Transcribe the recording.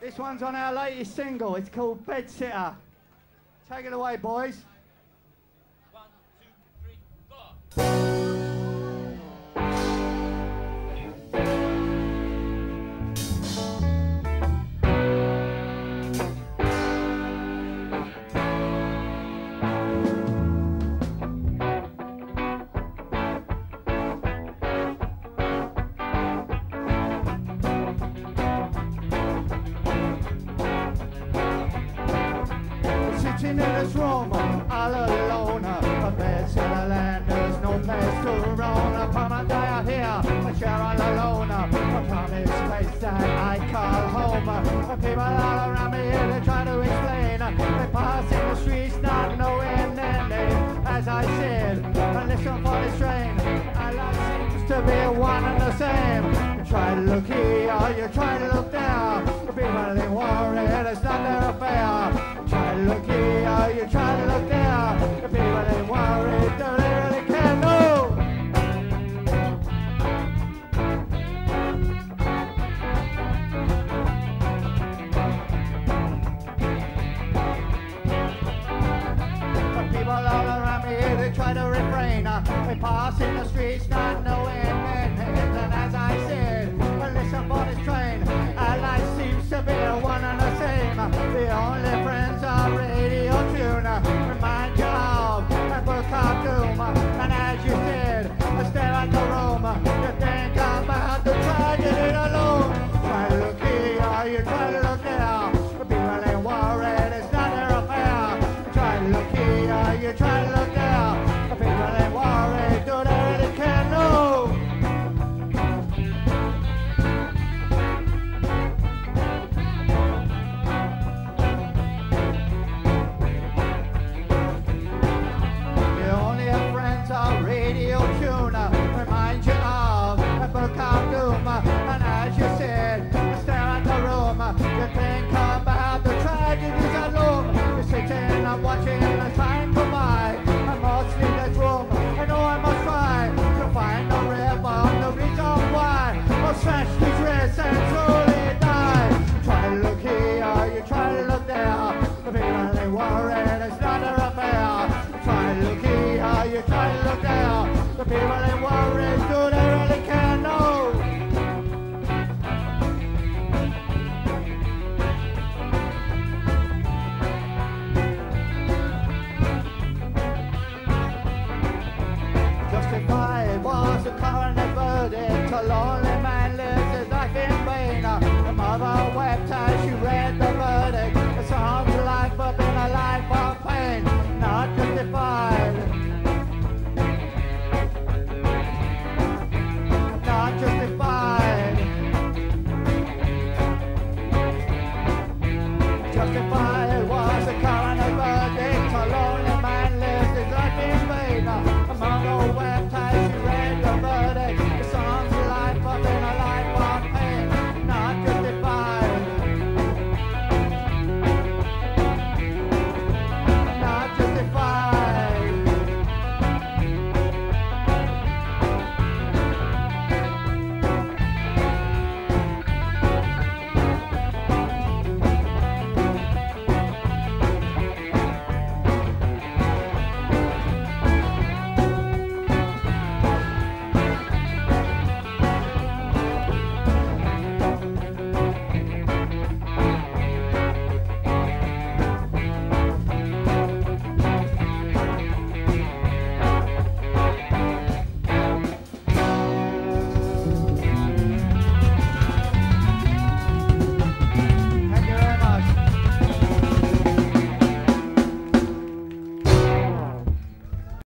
This one's on our latest single. It's called Bedsitter. Take it away, boys. Sitting in this room, all alone. A bed sitter land, there's no place to roam. Upon a day out here, I share all alone. Upon this place that I call home. The People all around me here, they try to explain. They pass in the streets, not knowing their name. As I said, I listen for this train. Our life seems to be one and the same. You try to look here, you try to look there. People they worry, it's not their affair. Try to look here, you try to look there. The people they worry, do they really care? No. But people all around me, they try to refrain. They pass in the streets, not knowing 这可怎么办 trash and slowly. Try to look here, you try to look there. The people worried, it's not their affair. Try to look here, you try to look there. The people worried, do they really care? No. Justified was a current verdict. clap time.